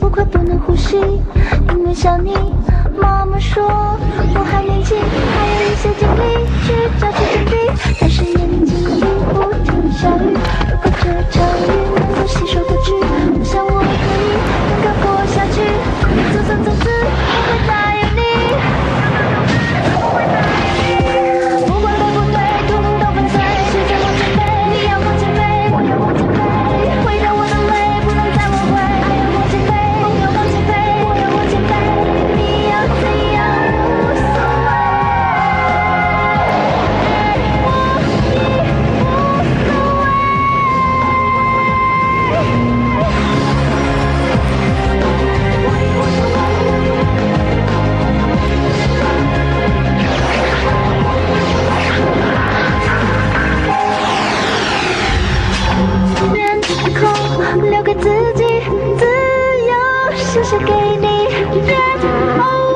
我快不能呼吸因为想你妈妈说 dedicated, just